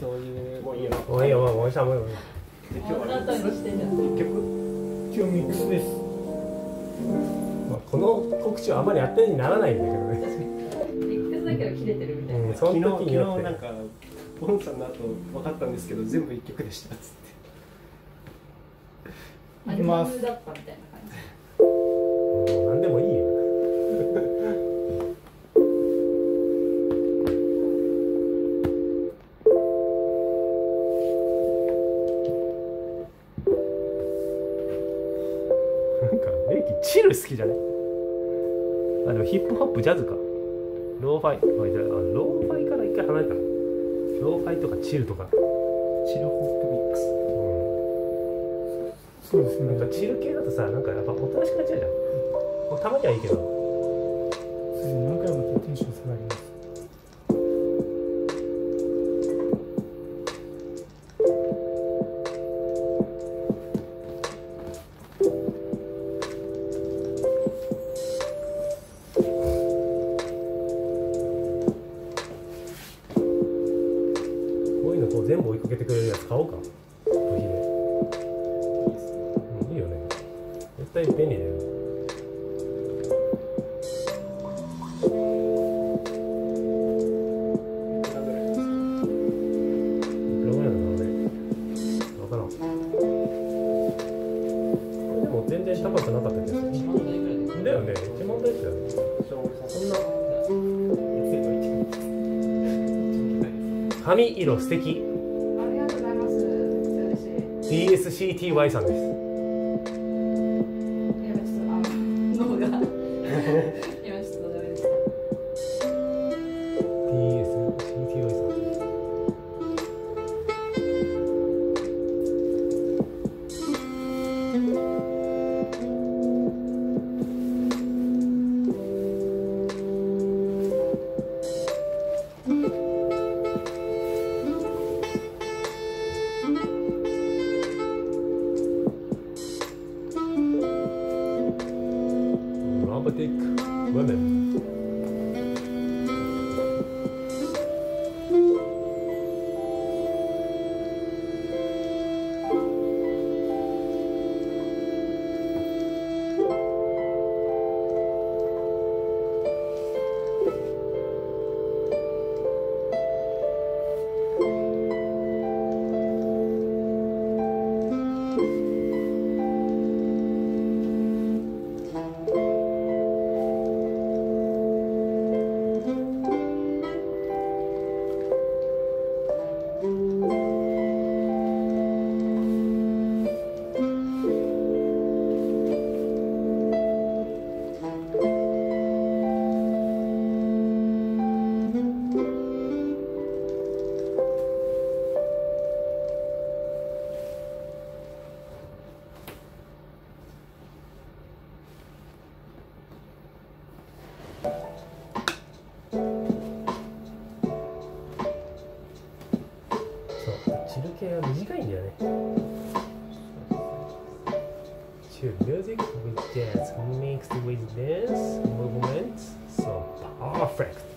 そういう。もういいよ。もういいよ。もういいよもういいよ。今日はあなたにしてんじゃん一曲今日ミックスです。まあこの告知はあまり当てにならないんだけどね。ミックスだけど切れてるみたいな、うんその時によって。なんかボンさんの後分かったんですけど全部一曲でしたっつって。いな感じップジャズか。ローファイあじゃあローファイから一回離れたの。ローファイとかチルとか。チルホップミックス。そうですね。なんかチル系だとさなんかやっぱおとなしくなっちゃうじゃん。もうたまにはいいけど。何回もテンション下がります安いと言って髪色素敵。ありがとうございます。DSCTY さんです系は短いんだよねチル music with jazz mixed with dance movements so perfect 「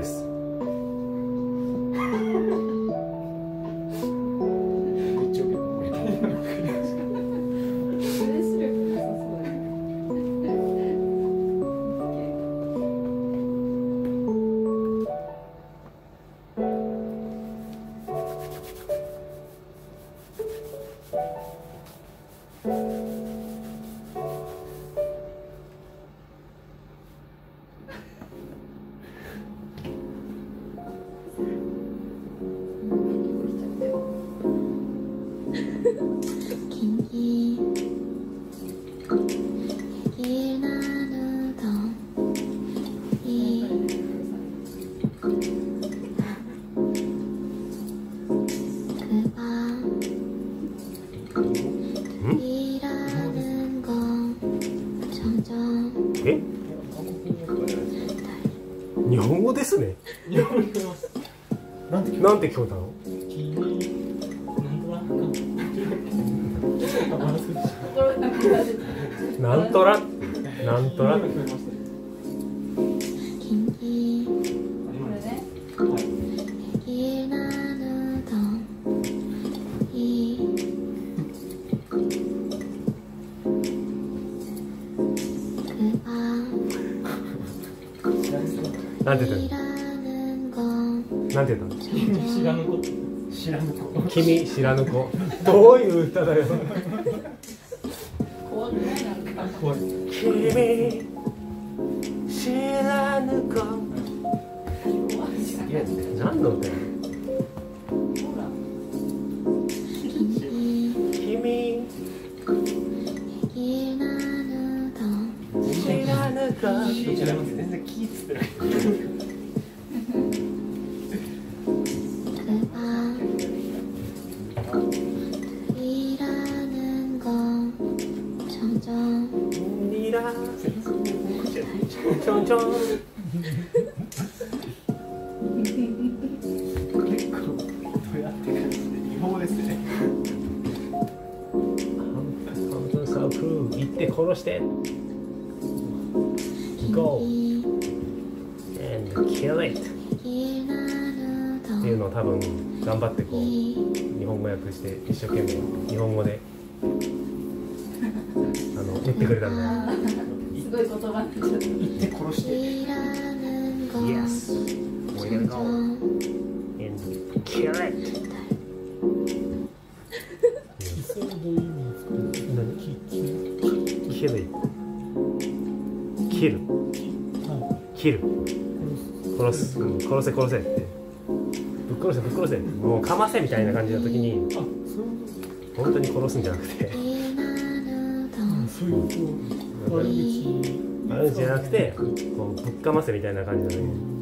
ジなんて聞こえたの？なんとらなんとら聞こえました君これねいらぬと言うばなんて言ったの？なんて言ったの？知らぬこと。知らぬこと君知らぬ子どういう歌だよ。怖くない。なんか怖い。君知らぬ子。怖いや何の歌や？ほら君いら知らぬか違います全然気ぃつってない it いらぬとっていうのを多分頑張ってこう日本語訳して一生懸命日本語であの言ってくれたんだすごい言葉になって殺して。Yes. ち we're ょ gonna ち go ょ and kill it. それはど殺す、殺せ殺せって。ぶっ殺せぶっ殺せ。ってもうかませみたいな感じの時に本当に殺すんじゃなくて。そういうこう悪口あるんじゃなくてこうぶっかませみたいな感じのね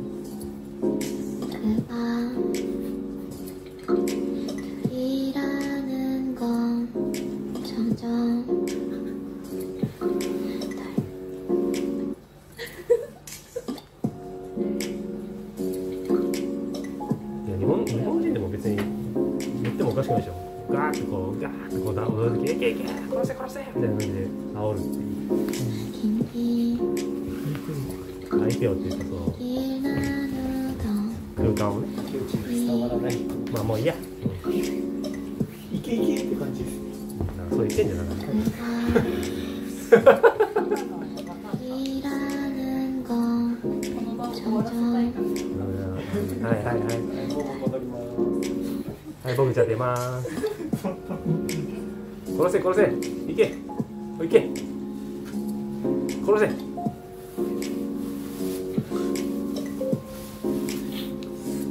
って感じです。なんかそう言ってんじゃないらぬごこの場を終わらせたい。はいはいはい。はいはい僕じゃ出ます殺せ殺せ行け行け殺せ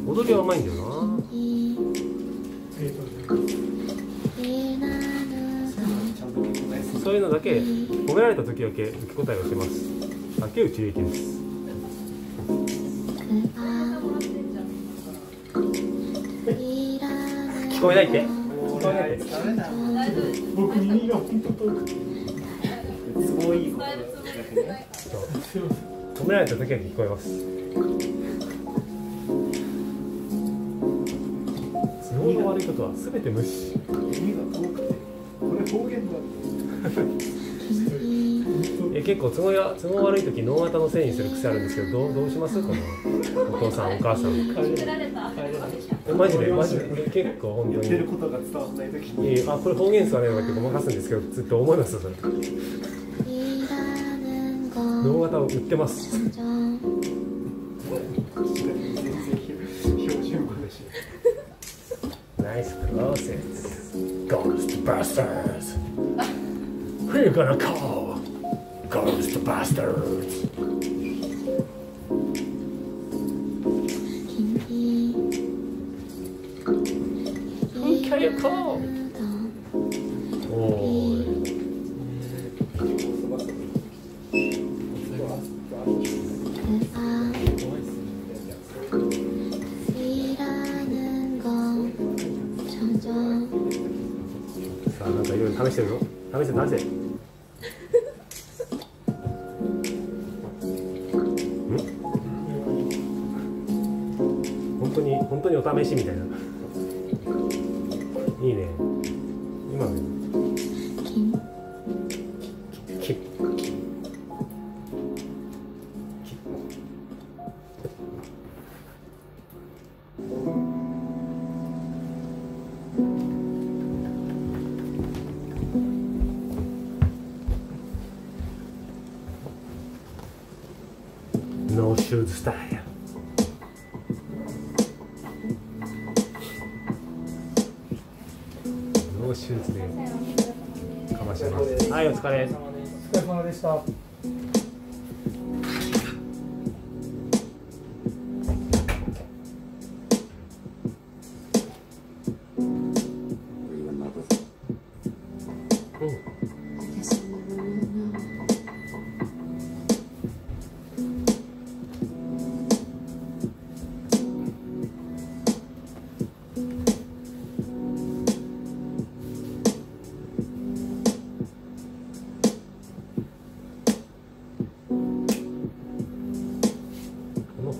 踊りはうまいんだよけ褒められた時だけ受け答えをします。竹内です。聞こえないって聞こえないす僕すごいいい声褒められた時は聞こえます。の悪いことはて無視。耳が遠くてこれ方言だ え結構都合や都合悪い時脳型のせいにする癖あるんですけどどうどうします？このお父さんお母さん。えマジでマジで。結構本当に。言ってあこれ方言ですかね？とかってごまかすんですけどずっと思いますそれ。脳型を売ってます。ナイスプロセス。ゴーストバスターズ。We're gonna call Ghost Bastards. Okay, call. 試してるの試して試して本当に本当にお試しみたいな。いいね。今のノーシューズでかましてます。はいお疲れ。お疲れ様でした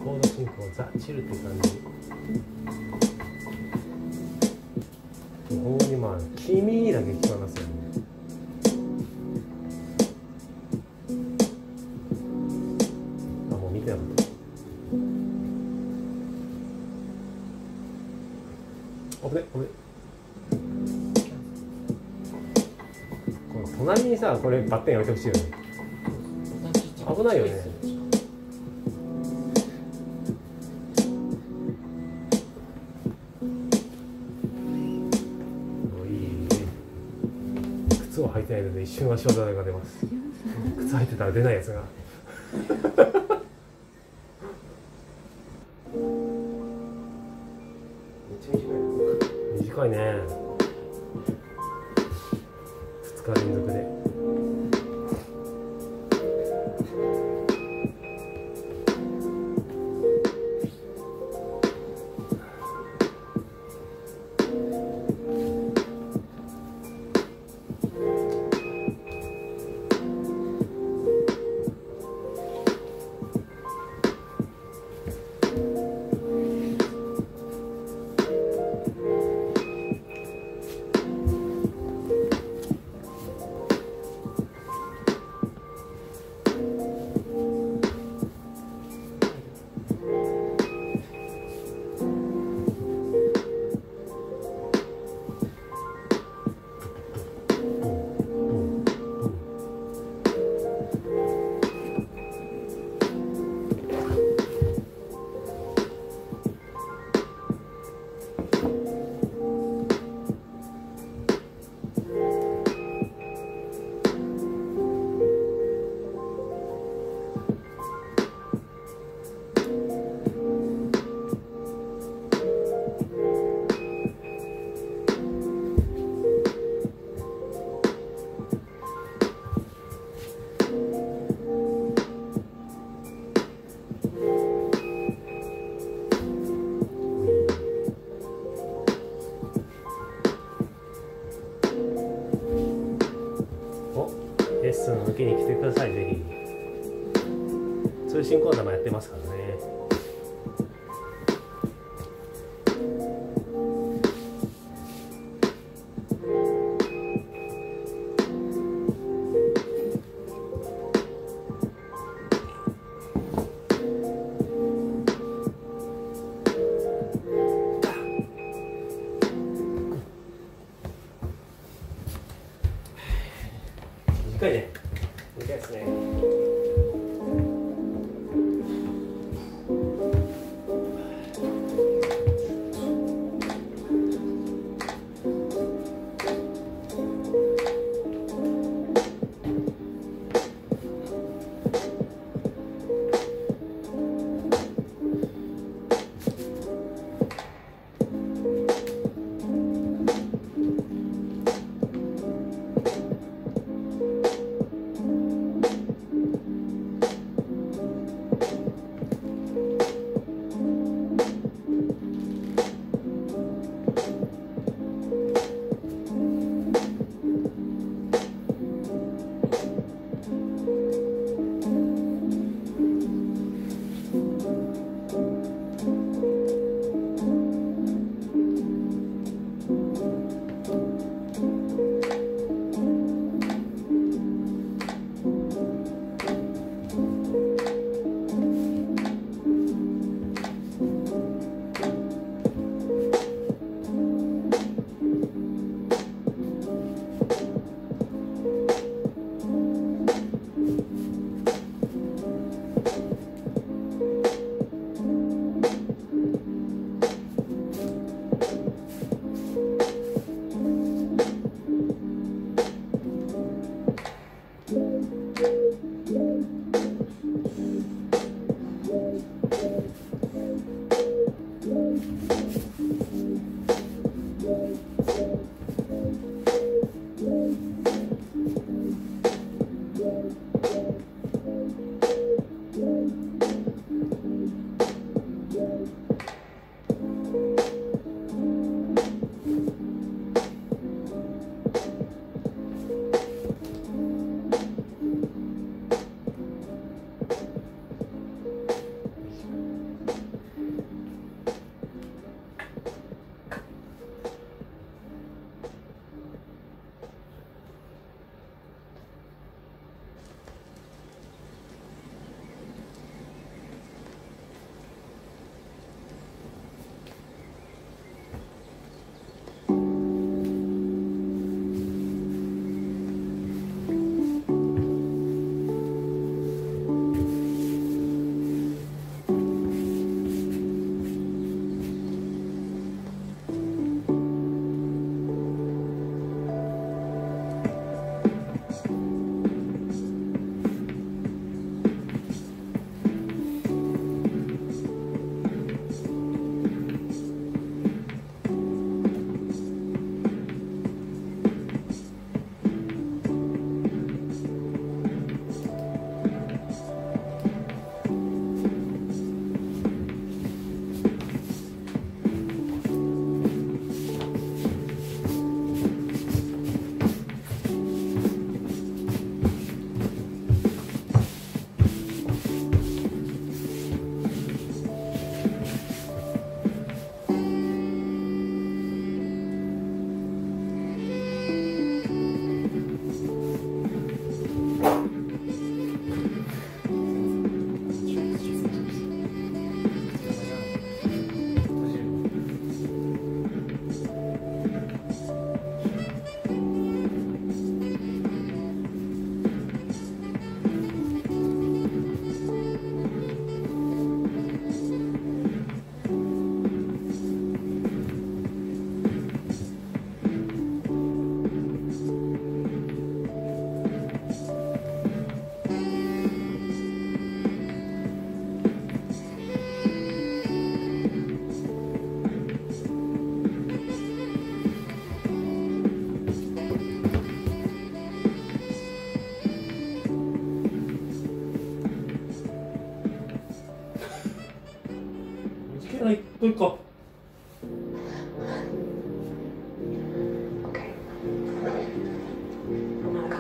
コード進行ザ・チルって感じほんまにまあ「君」だけ聞こえますよねあもう見てなかった危ね危ねこの隣にさこれバッテン置いてほしいよね。危ないよねないので一瞬足技が出ます。靴履いてたら出ないやつが。めっちゃ短い短いね。2日連続で。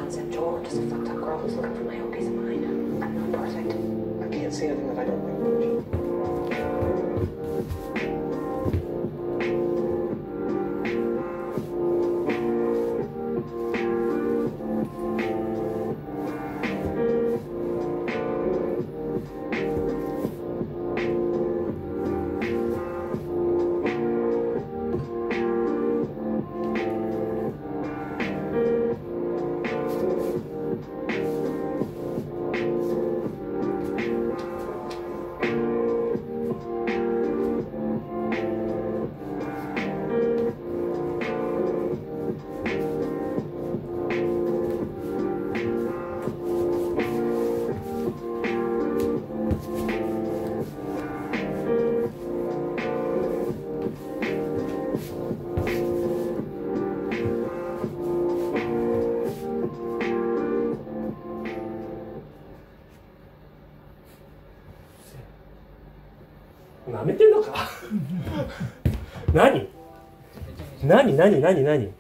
A concept, Joel. Just a fucked up girl who's looking for my own peace of mind. I'm not perfect. I can't say anything that I don't like. 何何何？